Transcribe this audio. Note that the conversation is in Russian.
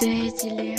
Дэдди